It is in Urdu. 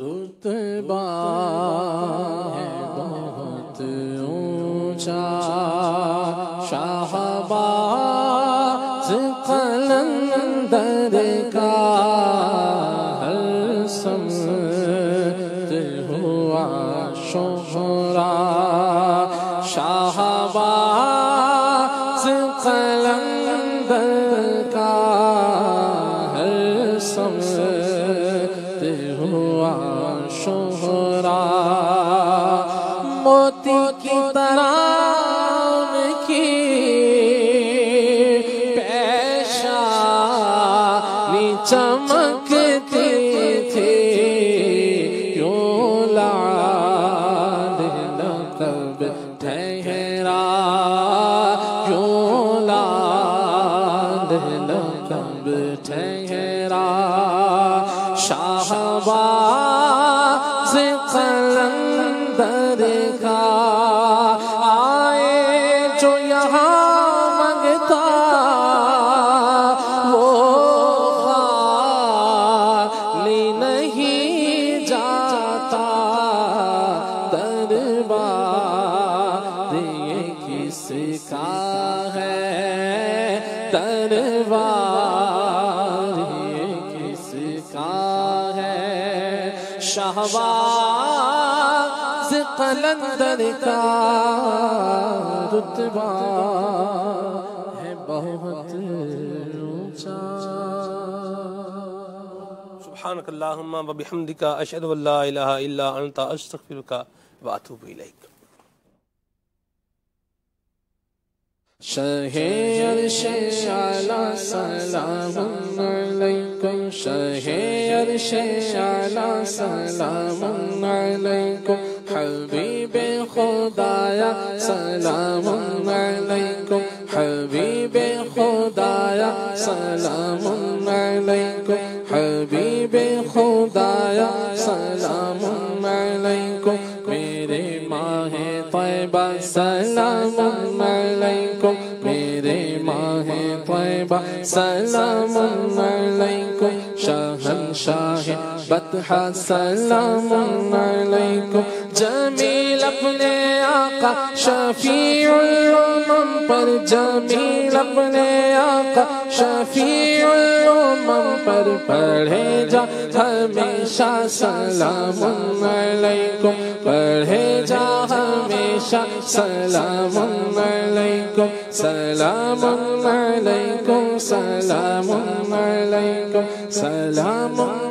رتبہ بہت اونچا شاہباز قلندر کا ہر سمت ہوا شہرا شاہباز قلندر شہرا موتی کی طرح ان کی پیشانی چمکتی تھی یوں لاد لقب ٹھہرا یوں لاد لقب ٹھہرا شاہباز قلندر کا۔ آئے جو یہاں منگتا وہ خالی نہیں جاتا۔ دربار یہ کس کا ہے؟ دربار شہباز قلندر کا رتبہ ہے بہت اونچا۔ سبحانك اللهم وبحمدك اشهد ان لا اله الا انت استغفرك واتوب اليك شہر شیالا سلام علیکم شہر شیالا سلام علیکم حبیب خدایا سلام علیکم حبیب خدایا سلام علیکم حبیب خدایا سلام علیکم میرے ماہ طیبہ سلام علیکم میرے ماہ طیبہ سلام علیکم شہنشاہ بطحہ سلام علیکم۔ جمیل اپنے آقا شفیع الامم پر جمیل اپنے آقا شفیع الامم پر پڑھے جا۔ ہمیشہ سلام علیکم۔ پڑھے جا، ہمیشہ سلام علیکم۔ سلام علیکم سلام علیکم سلام